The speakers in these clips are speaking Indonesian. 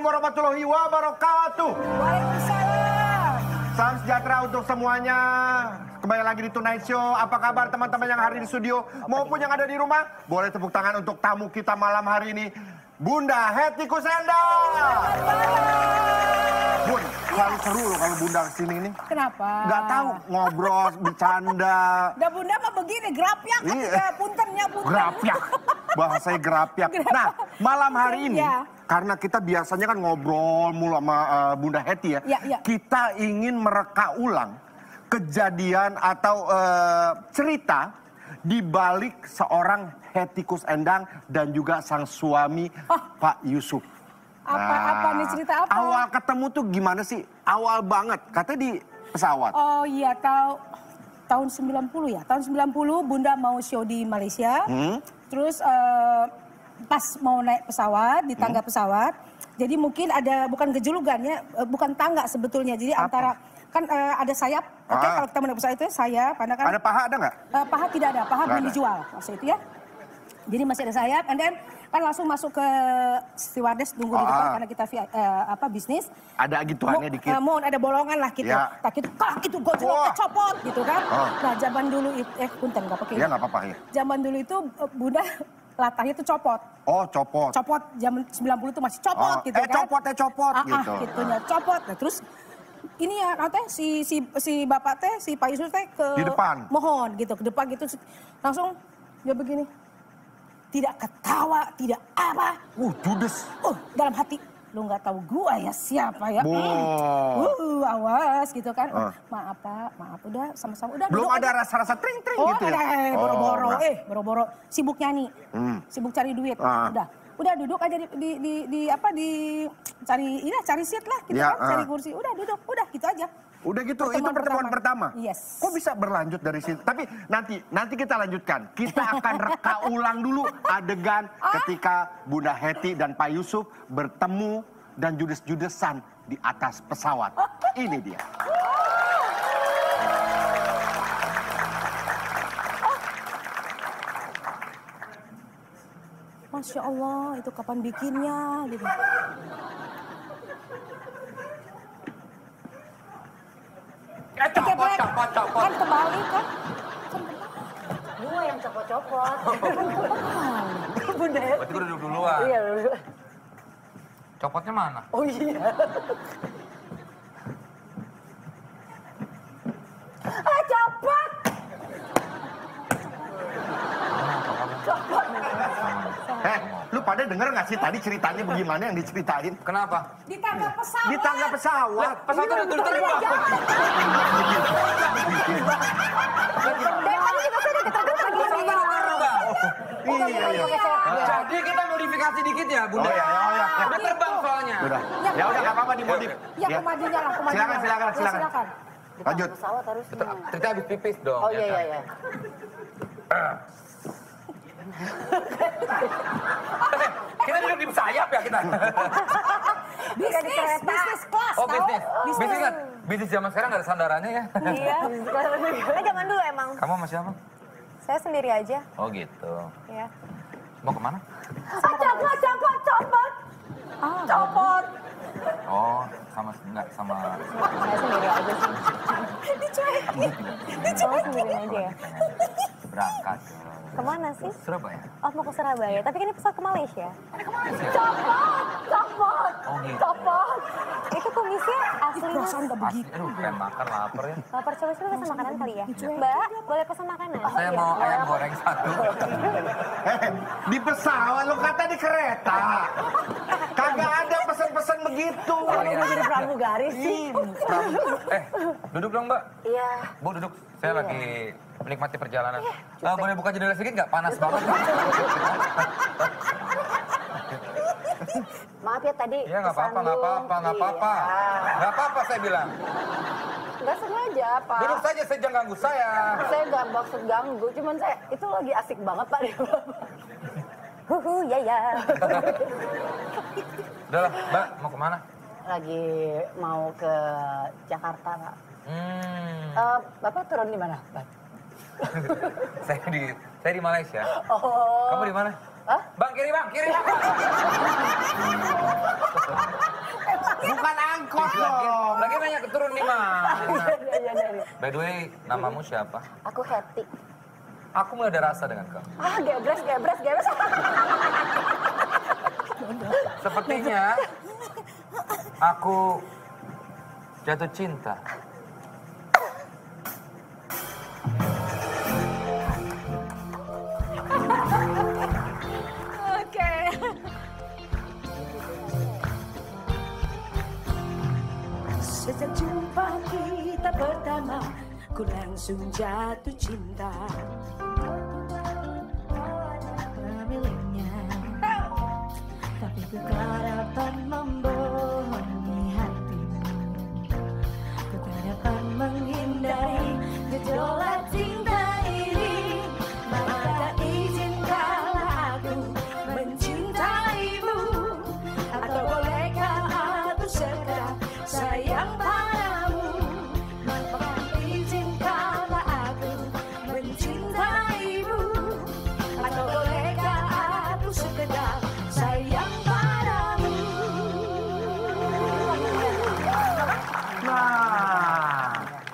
warahmatullahi wabarakatuh. Waalaikumsalam. Salam sejahtera untuk semuanya. Kembali lagi di Tonight Show. Apa kabar teman-teman yang hari di studio maupun yang ada di rumah? Boleh tepuk tangan untuk tamu kita malam hari ini. Bunda Hetty Kusenda. Bun, selalu seru loh kalau Bunda ke sini nih. Kenapa? Nggak tahu ngobrol, bercanda. Udah bunda mah begini, gerapyak kan Iya. puntennya punten. Gerapyak. Bahasanya. Gerapyak. Nah, malam hari ini Ya. karena kita biasanya kan ngobrol mulu sama uh, Bunda Hetty ya. Ya, ya. Kita ingin mereka ulang kejadian atau uh, cerita di balik seorang Hetty Kusendang dan juga sang suami Pak Yusuf. Apa apa nih cerita apa? Nah, Awal ketemu tuh gimana sih? Awal banget, katanya di pesawat. Oh iya tahu tahun 90 ya. Tahun 90 Bunda mau show di Malaysia. Hmm? Terus eh, pas mau naik pesawat di Hmm? tangga pesawat. Jadi mungkin ada bukan gejulukan ya, eh, bukan tangga sebetulnya. Jadi Apa? antara kan eh, ada sayap. Oke, Ah. kalau kita pesawat itu sayap, karena kan Ada paha ada nggak? Eh, paha tidak ada, paha belum dijual waktu itu ya. Jadi masih ada sayap, and then kan langsung masuk ke stewardess tunggu di Ah. depan karena kita via- eh, apa bisnis. Ada gituannya Mo- dikit. eh, mohon ada bolongan lah gitu. Ya. Tak gitu, kah gitu gojlok Wah. copot gitu kan. Oh. Nah zaman dulu itu, eh punten nggak pakai. Ya nggak apa-apa ya. Zaman dulu itu eh, bunda latahnya itu copot. Oh copot. Copot zaman 90 itu masih copot Oh, gitu eh, kan. copot, eh, copot, ah, gitu. Ah, gitunya copot. Nah terus ini ya katanya si si si bapak teh si Pak Yusuf teh ke Di depan. mohon gitu ke depan gitu langsung dia begini tidak ketawa tidak apa Uh, judes. uh dalam hati lu nggak tahu gua ya siapa ya Wow. uh awas gitu kan Ah. maaf pak maaf udah sama-sama udah Belum ada rasa-rasa tring-tring Oh, gitu ya? ada, eh, Oh, boro-boro, enggak. eh, boro-boro, sibuk nyanyi, Hmm. sibuk cari duit, Ah. udah, udah duduk aja di, di, di, di apa di cari, ini cari seat lah, gitu Ya, kan, cari ah. kursi, udah duduk, udah gitu aja. Udah gitu, Pertemuan itu pertemuan pertama. pertama. Yes. Kok bisa berlanjut dari situ? Tapi nanti nanti kita lanjutkan. Kita akan reka ulang dulu adegan Ah. ketika Bunda Hetty dan Pak Yusuf bertemu dan judes-judesan di atas pesawat. Ini dia. Masya Allah, itu kapan bikinnya, gitu. Eh, copot, Keplek. copot, copot. Kan kan? Gua yang copot-copot. Bunda. Berarti gue duduk duluan. Iya, dulu. Copotnya mana? Oh iya. Ah, copot! Eh, lu pada denger gak sih tadi ceritanya bagaimana yang diceritain? Kenapa? Di tangga pesawat. Di tangga pesawat. Pesawat udah terbang. Juga saya udah ketar-ketar gini. Iya, iya. Jadi kita modifikasi dikit ya, Bunda. Oh, iya, iya, iya. Udah terbang soalnya. Udah. Ya udah gak apa-apa dimodif. Ya, kemajunya lah, kemajunya. Silakan, silakan, Ya, silakan. Lanjut. Pesawat harusnya. Cerita habis pipis dong. Oh ya iya, kan? iya, iya. Kita duduk di sayap ya kita. Bisnis, bisnis kelas, Oh bisnis. Bisnis kan? Bisnis zaman sekarang nggak ada sandarannya ya. Iya, karena zaman dulu emang. Kamu sama siapa? Saya sendiri aja. Oh gitu. Ya. Mau ke mana? Ah, copot, copot, copot. Ah, Copot. Oh, sama enggak sama Saya sendiri aja sih. dicuekin. Oh, sendiri aja ya. berangkat Ke mana sih? ke Surabaya. Oh, mau ke Surabaya. Tapi kan ini pesawat ke Malaysia. Copot, copot, Oh, gitu. copot. Itu kumisnya asli. Perasaan gak Asli, begitu. aduh pengen makan lapar ya. Lapar coba coba pesan makanan kali ya. Mbak, boleh pesan makanan? Saya Iya. mau ayam goreng satu. Eh, di pesawat lu kata di kereta. Kagak ada pesan-pesan begitu. Kalau udah jadi pramugari sih. Eh, duduk dong mbak. Iya. Bu duduk. Saya lagi menikmati perjalanan. Eh, boleh buka jendela sedikit nggak? Panas banget. Maaf ya tadi. Iya nggak apa-apa, nggak apa-apa, nggak apa-apa. Iya. Nggak apa-apa saya bilang. Nggak sengaja, Pak. Duduk saja, saya jangan ganggu saya. Saya nggak maksud ganggu, cuman saya itu lagi asik banget Pak. Huhu, ya ya. Udah lah, mbak mau ke mana? lagi mau ke Jakarta, Pak. Hmm, Eh, Bapak turun di mana, Pak? saya di saya di Malaysia. Oh. Kamu di mana? Hah? Bang kiri bang, kiri. Ikut Lagi, dong. lagi nanya turun di mana. Iya, iya, iya. By the way, namamu siapa? Aku happy. Aku mulai ada rasa dengan kamu. Ah, gebres, gebres, gebres. Sepertinya aku jatuh cinta. Jumpa kita pertama, ku langsung jatuh cinta. Pemiliknya Tapi ku tak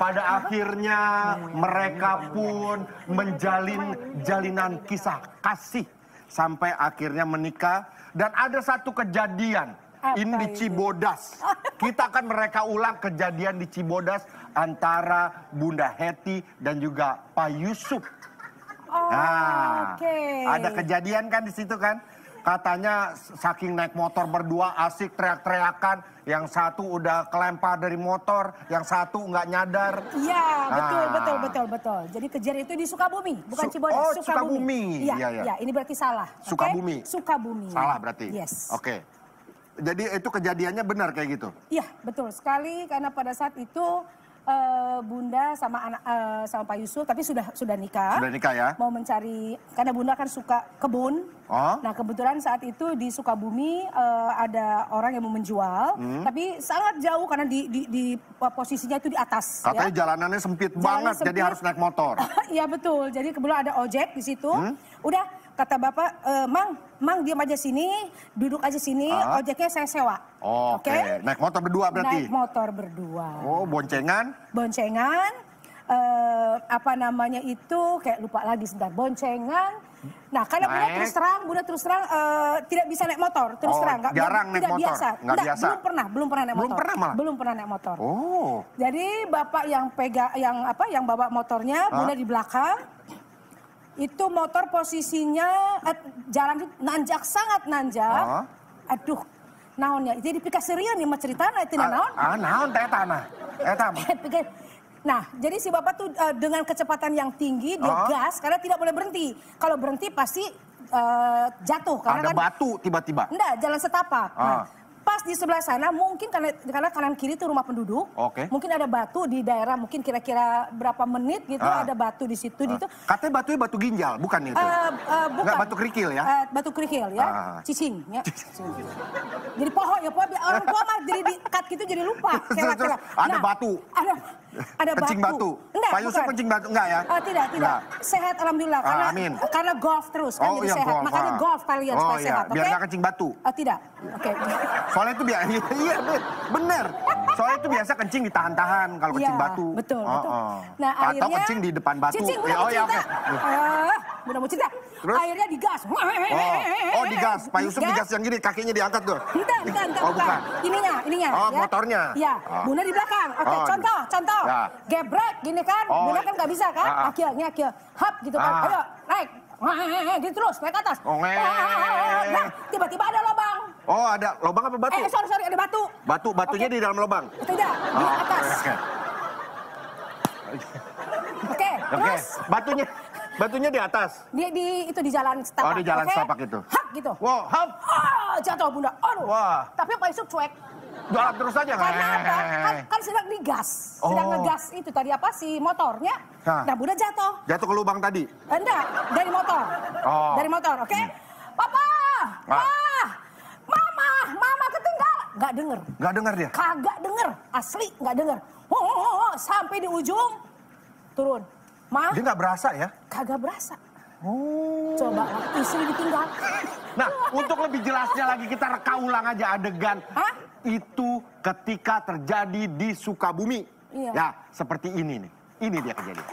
pada akhirnya mereka pun menjalin jalinan kisah kasih sampai akhirnya menikah dan ada satu kejadian ini di? Cibodas. Kita akan mereka ulang kejadian di Cibodas antara Bunda Heti dan juga Pak Yusuf. Oh, Nah, oke. ada kejadian kan di situ kan? Katanya saking naik motor berdua asik teriak-teriakan, yang satu udah kelempar dari motor, yang satu nggak nyadar. Iya, betul, Ah. betul, betul, betul. Jadi kejadian itu di Sukabumi, bukan Su- Cibodas. oh, Sukabumi. Iya, Iya, iya. iya, ini berarti salah. oke? Sukabumi. Sukabumi. Salah berarti. Yes. Oke. Jadi itu kejadiannya benar kayak gitu. Iya, betul sekali karena pada saat itu eh, Bunda sama anak eh, sama Pak Yusuf tapi sudah sudah nikah. Sudah nikah ya? Mau mencari karena Bunda kan suka kebun. Oh. Nah, kebetulan saat itu di Sukabumi eh, ada orang yang mau menjual, Hmm. tapi sangat jauh karena di di, di posisinya itu di atas Katanya ya. jalanannya sempit Jalan banget, jadi sempit. harus naik motor. Iya betul. Jadi kebetulan ada ojek di situ. Hmm? Udah kata bapak, "Eh, Mang, Mang diam aja sini, duduk aja sini. Ah. Ojeknya saya sewa. Oh, Oke, naik motor berdua berarti. Naik motor berdua. Oh, boncengan. Boncengan, eh, apa namanya itu, kayak lupa lagi sebentar. Boncengan. Nah, karena Bunda terus terang, Bunda terus terang eh, tidak bisa naik motor, terus Oh, terang. Nggak- jarang naik motor? Biasa. Nggak Nggak, biasa? Belum pernah, belum pernah naik Belum motor. pernah malah? Belum pernah naik motor. Oh. Jadi bapak yang pegang yang apa yang bawa motornya, Hah? Bunda di belakang. Itu motor posisinya eh, jalan nanjak sangat nanjak. Hah? Aduh, naonnya. Jadi pika serian nih mah ceritana itu Ah, naon. ah, naon teh tanah. Eta. Nah, jadi si bapak tuh eh, dengan kecepatan yang tinggi dia Ah. gas karena tidak boleh berhenti. Kalau berhenti pasti eh, jatuh karena Ada kan batu tiba-tiba. Enggak, jalan setapak. Ah. Nah, pas di sebelah sana mungkin karena, karena kanan kiri itu rumah penduduk. Oke. Mungkin ada batu di daerah mungkin kira-kira berapa menit gitu Ah. ada batu di situ gitu. Katanya batunya batu ginjal, bukan itu? Eh, eh, bukan. Nggak, batu kerikil ya? Eh, batu kerikil ya. Ah. Cicing ya. jadi pohon ya pohon orang tua mah jadi di cut gitu jadi lupa. Terus, terus, ada batu. Ada ada Kencing batu. Enggak, Pak Yusuf bukan. kencing batu, enggak ya? Eh, tidak, tidak. Enggak. Sehat alhamdulillah Ah, karena amin. karena golf terus kan Oh, jadi iya, sehat. golf, Makanya ah. golf kalian Oh, supaya iya, sehat, biar oke? nggak kencing batu. Eh, tidak. Oke. Soalnya itu biasa, iya bener. Soalnya itu biasa kencing ditahan-tahan kalau kencing Iya, batu. Betul, Oh, betul. oh. Nah, Atau akhirnya kencing di depan batu. Cicing, Ya, oh ya oke. Ah, udah mau cerita. Terus? Akhirnya digas. Oh, oh digas. Pak Yusuf digas yang gini, kakinya diangkat tuh. Enggak, Oh, bukan. bukan. Ininya, ininya. Oh, motornya. Iya, Oh. Bunda di belakang. Oke, Oh, contoh, contoh. Ya. Gebrek gini kan. Oh, Bunda kan nggak bisa kan. ah, ah. Akil, akil. Hap gitu kan. Ah. Ayo, naik. Gitu terus, naik ke atas. Oh. Nah, tiba-tiba ada lubang. Oh ada lubang apa batu? Eh, sorry, sorry, ada batu. Batu, batunya Oke. di dalam lubang. Tidak, di Oh, atas. Oke, Oke, oke. terus. Batunya, batunya di atas. Dia di itu di jalan setapak. Oh, di jalan oke? setapak itu. Hap gitu. Wow, hap. Ah, jatuh bunda. Aduh. Wah. Tapi Pak Yusuf cuek. Jalan terus aja. Karena apa? Kan, kan sedang digas. Sedang Oh. ngegas itu tadi apa sih motornya. Hah. Nah bunda jatuh. Jatuh ke lubang tadi. Eh, Enggak, dari motor. Oh. Dari motor, oke? Papa! Ah. Ah! Mama! Mama ketinggalan. Nggak denger. Gak dengar dia. Kagak denger. Asli nggak denger. Oh, oh, oh, oh. Sampai di ujung. Turun. Ma, Dia nggak berasa ya. kagak berasa. Oh. Coba istri ditinggal. Nah, untuk lebih jelasnya lagi kita reka ulang aja adegan. Hah? itu ketika terjadi di Sukabumi. Iya. Ya, seperti ini nih. Ini dia kejadian.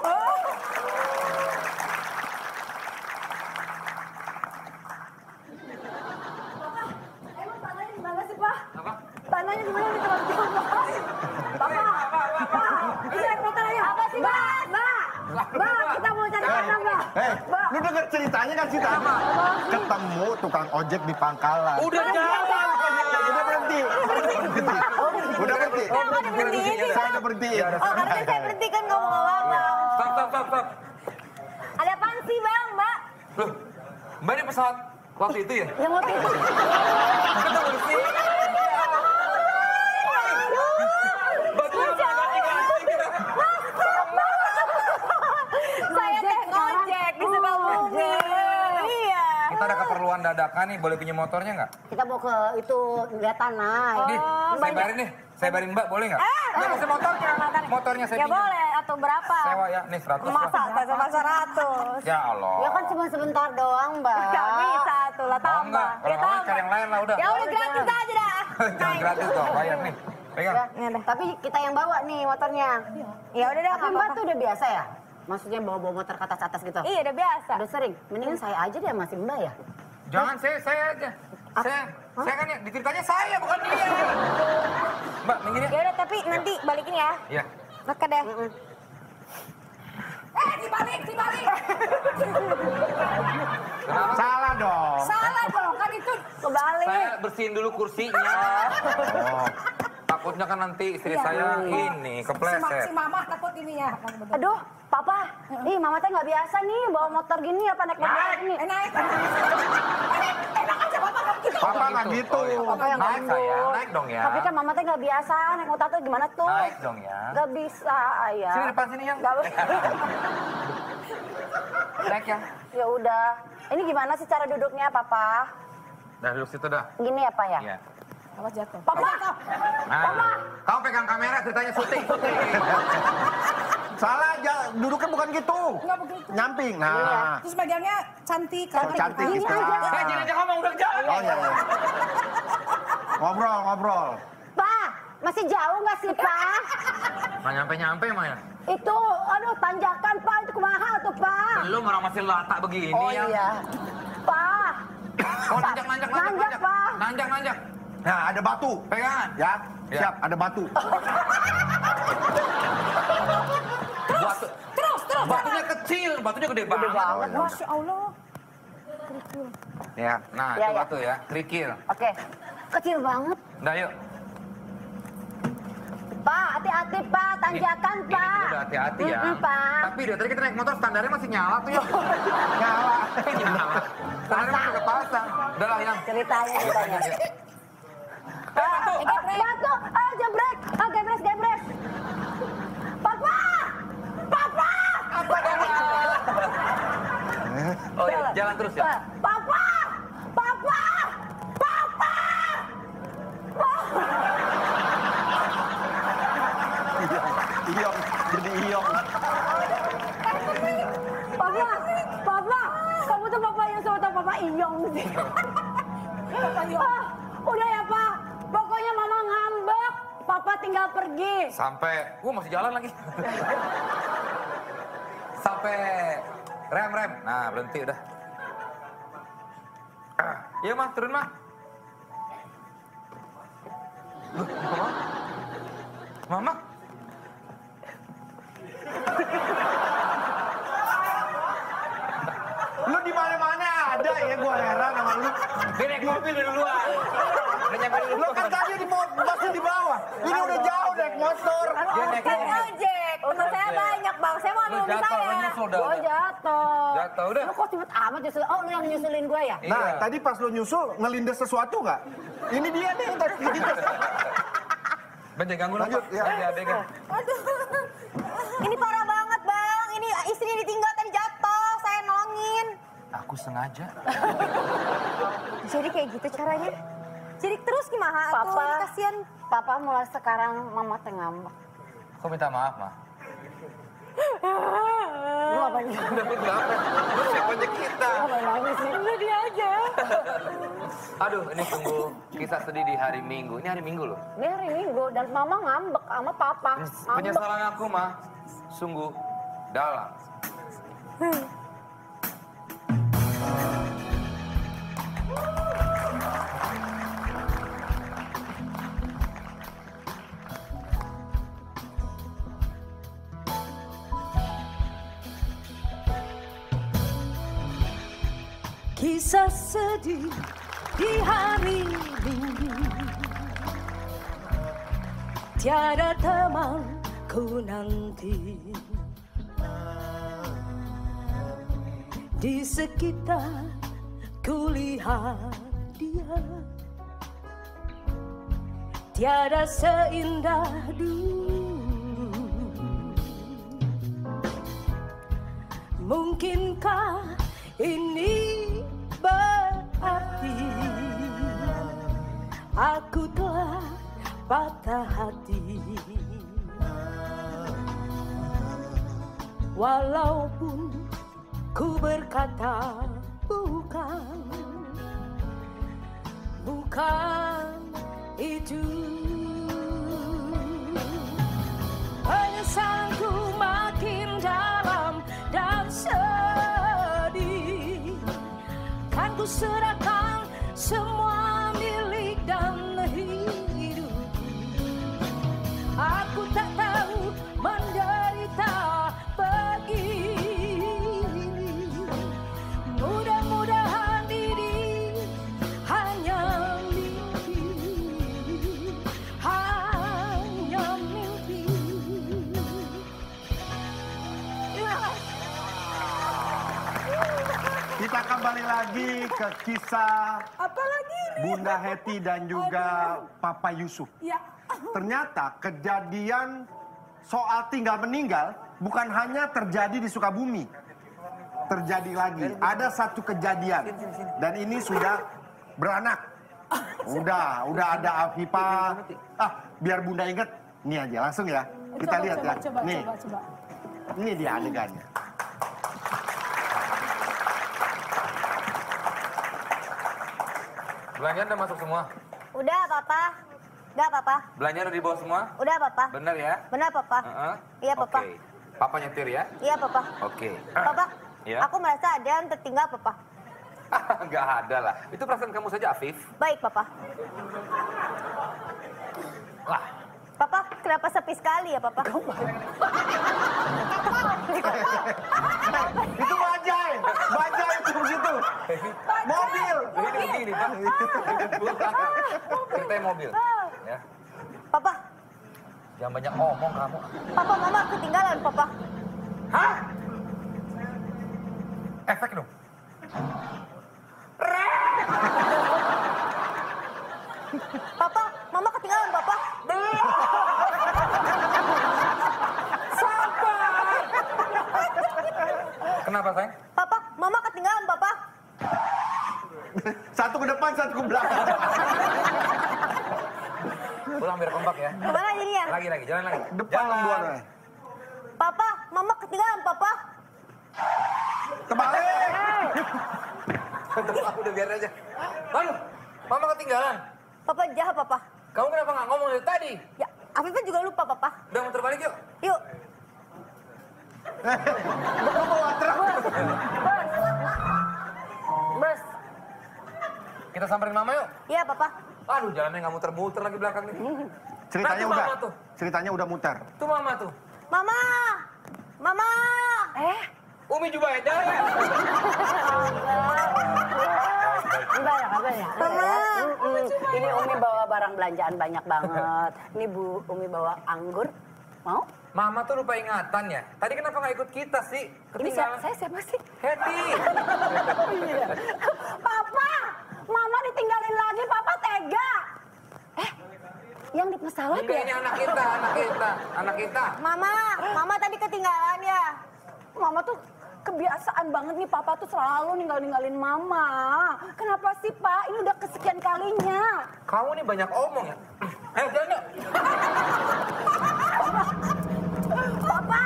Emang tanahnya di mana Pak? Pak? Pak, ini naik motor aja. Apa sih, Mbak? Mbak, Mbak, kita mau cari Mbak. Eh, Mbak. lu denger ceritanya kan cerita? Ketemu tukang ojek di pangkalan. Udah jalan. Udah berhenti. Berhenti. Udah berhenti. Kenapa udah berhentiin sih, Saya udah berhenti. Oh karena saya berhenti kan ngomong-ngomong. Stop, stop, stop, stop. Ada apaan sih bang, mbak? Loh, Mbak ini pesawat waktu itu ya? Yang waktu itu. Ketemu sih. Bajunya pada ganti-ganti kita. Saya teh ngojek di Sukabumi. Iya. Kita ada keperluan dadakan nih, boleh pinjam motornya nggak? Kita mau ke itu lihat tanah. Nih, saya bayarin nih. Saya bayarin Mbak, boleh nggak? Nggak, maksudnya motornya. Motornya saya Ya pinjam. boleh, atau berapa? Sewa ya, nih 100 Masa, sama 100. Ya Allah. Ya kan cuma sebentar doang, Mbak. Gak bisa tuh lah Oh, tambah. enggak, kalau Ya nggak mau tambah. cari yang lain lah udah. Ya udah gratis aja dah. Jangan gratis dong, bayar nih. Pegang. Ya, tapi kita yang bawa nih motornya. Ya udah dah. Tapi Mbak tuh udah biasa ya? Maksudnya bawa-bawa motor ke atas-atas gitu? Iya udah biasa. Udah sering? Mendingan saya aja deh masih Mbak ya? Jangan saya, saya aja. Saya, saya kan ya, diteritanya saya bukan dia. Mbak, minggir ya. Ya udah tapi nanti balikin ya. Iya. Dekat deh. Eh, dibalik, dibalik. Kenapa? Salah dong. Salah dong, kan itu Kebalik. Saya bersihin dulu kursinya. Oh. Takutnya kan nanti istri Iya. saya ini si, ma- si kepleset. mama takut ini ya. Aduh, Papa. Ih, Mama teh nggak biasa nih bawa motor gini apa naik motor Naik. gini. Eh, naik. Eh, Enak aja bapak kamu gitu. Papa nggak gitu. Oh, iya. Papa yang Naik saya, naik dong ya. Tapi kan Mama teh nggak biasa naik motor tuh gimana tuh? Naik dong ya. Gak bisa, ayah. Sini depan sini yang. Nggak Naik ya. ya udah. Ini gimana sih cara duduknya, Papa? Dah duduk situ dah. Gini ya, Pak ya? Iya. Awas jatuh. Papa, Nah, kamu pegang kamera ceritanya syuting, syuting. Salah aja, duduknya bukan gitu. Enggak begitu. Nyamping. Iya. Nah. Terus bagiannya cantik. Cantik Ini gitu. aja. Eh, jadi aja ngomong udah jalan. Oh iya, iya. Ngobrol, ngobrol. Pak, masih jauh nggak sih, Pak? Nggak nyampe-nyampe emang ya. Itu, aduh, tanjakan, Pak. Itu kumaha tuh, Pak. Belum orang masih latak begini Oh ya. iya. Pak, Oh, nanjak, nanjak, nanjak, Nanjak, nanjak. Pak. Nanjak, nanjak. Nah, ada batu. Pegangan. Ya, Ya. siap, ada batu. kecil, batunya gede banget. Oh, iya. Masya Allah. Ya, nah Ya, itu ya. batu ya, kerikil. oke. Kecil banget. Nah yuk, Pak, hati-hati, Pak. Tanjakan, ini Pak. juga udah hati-hati ya. Mm-mm, Pak. Tapi dari tadi kita naik motor standarnya masih nyala tuh ya. Nyala. nyala. Standarnya masih kepasang. Udah lah yang. Ceritanya, ceritanya. Yuk. Pak, ah, batu. Ah, jebrek. Ah, gebres, gebres. Papa! Papa! Apa dong? Oh iya, jalan terus ya. Pa- Papa! Papa! Papa! Iyong, iyong, jadi iyong. Papa! Papa! Kamu tuh papa yang sama papa Iyong sih. Ah, udah ya, Pak. Pokoknya mama ngambek. Papa tinggal pergi. Sampai, gua masih jalan lagi. Sampai rem rem. Nah berhenti udah. Ah, Iya mah, turun mah. Loh, mama? Mama? Lu di mana-mana ada ya, gua heran sama lu. Dia naik mobil di Lu kan tadi di masih di bawah. Ini udah jauh naik motor. Dia naik mobil. Teman saya banyak bang. Saya mau ambil mobil saya. nyusul dah. Gue jatuh. Jatuh, udah. Lu kok cepet amat nyusul? Oh, lu yang nyusulin gue ya? Nah, Iya. tadi pas lu nyusul ngelindes sesuatu nggak? Ini dia nih yang tadi. Ben jangan ganggu Lanjut, Pak. ya. Aduh. Ini parah banget bang. Ini istrinya ditinggal tadi jatuh. Saya nolongin. Aku sengaja. Jadi kayak gitu caranya. Jadi terus gimana? Papa. kasihan. Papa mulai sekarang mama teh ngambek. Aku minta maaf, mah. Lu papanya. Dapat? Lu siapanya kita. Apa nangis sih? Udah dia aja. Aduh, ini sungguh kisah sedih di hari Minggu. Ini hari Minggu loh. Dia hari Minggu dan mama ngambek sama papa. Ngambek. Penyesalan aku mah sungguh dalam. Kisah sedih di hari Minggu Tiada temanku nanti. Di sekitar kulihat dia. Tiada seindah dulu Mungkinkah ini Aku telah patah hati. Walaupun ku berkata bukan Bukan itu. Penyesalanku makin dalam dan sedih. Kan ku serahkan semua lagi ke kisah Apa lagi ini? Bunda Heti dan juga Papa Yusuf. Ya, Ternyata kejadian soal tinggal meninggal bukan hanya terjadi di Sukabumi. Terjadi lagi. Ada satu kejadian dan ini sudah beranak. Udah, udah ada Afifa. Ah, biar Bunda ingat. Ini aja langsung ya. Kita coba, lihat coba, ya. Coba, Nih, coba, coba. ini dia adegannya. Belanjaan udah masuk semua. Udah, Papa. Udah, Papa. Belanjaan udah dibawa semua. Udah, Papa. Bener ya? Benar, Papa. Heeh. Iya, Papa. Oke. Papa nyetir ya? Iya, Papa. Oke. Papa, Ya? aku merasa ada yang tertinggal, Papa. Gak ada lah. Itu perasaan kamu saja, Afif. Baik, Papa. Lah, Papa, kenapa sepi sekali ya, Papa? Bajai itu begitu. Mobil. ini begini, Pak. Ceritanya mobil. Ya. Papa, Jangan banyak omong kamu. Papa, Mama ketinggalan, Papa. Hah? Efek dong. Papa, Mama ketinggalan, Papa. Kenapa, sayang? Papa, Mama ketinggalan, Papa. Satu ke depan, satu ke belakang. Pulang biar kompak ya. Ke mana jadinya? Lagi, lagi. Jalan lagi. Depan dua Papa, Mama ketinggalan, Papa. Kebalik. Aku udah biar aja. Aduh, mama ketinggalan. Papa jahat, Papa. Kamu kenapa nggak ngomong dari tadi? Ya, Afifah juga lupa, Papa. Udah muter balik yuk. Yuk. Bawa truk. Bos, Kita samperin mama yuk. Iya, Papa. Aduh, jalannya nggak muter-muter lagi belakang nih. Ceritanya Nanti udah. mama tuh. Ceritanya udah muter. Tuh mama tuh. Mama! Mama! eh, Umi Jubaida. gimana kabarnya? Mama. Ini Umi bawa barang belanjaan banyak banget. Ini Bu Umi bawa anggur. Mau? Mama tuh lupa ingatan ya. Tadi kenapa nggak ikut kita sih? Ini saya, Ketinggalan. saya siapa sih? Heti. Papa, Mama ditinggalin lagi, Papa tega. Eh, yang di pesawat Enggak, ini ya? anak kita, anak kita, anak kita. Mama, Mama tadi ketinggalan ya. Mama tuh kebiasaan banget nih Papa tuh selalu ninggal-ninggalin Mama. Kenapa sih Pak? Ini udah kesekian kalinya. Kamu nih banyak omong ya. Jalan yuk. Papa,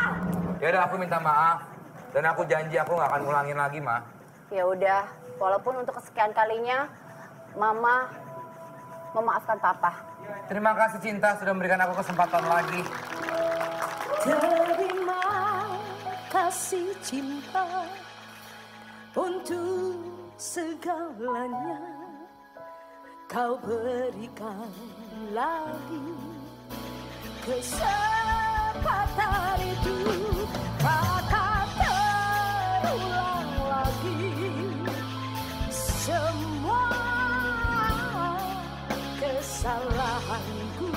Ya udah aku minta maaf. Dan aku janji aku nggak akan ngulangin lagi, Ma. Ya udah, walaupun untuk kesekian kalinya, Mama memaafkan Papa. Terima kasih cinta sudah memberikan aku kesempatan lagi. Terima kasih cinta untuk segalanya kau berikan lagi kesempatan itu takkan terulang lagi semua kesalahanku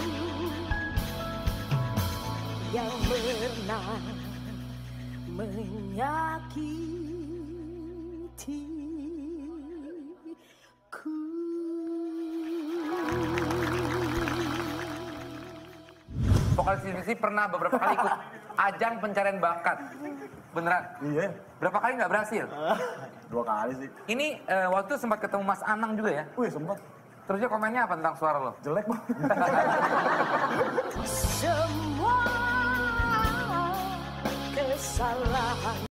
yang pernah menyakitiku. Vokalis Divisi pernah beberapa kali ikut ajang pencarian bakat. Beneran? Iya, Berapa kali nggak berhasil? dua kali sih. Ini eh, waktu sempat ketemu Mas Anang juga ya? Wih, sempat. Terus dia komennya apa tentang suara lo? Jelek bang. Semua kesalahan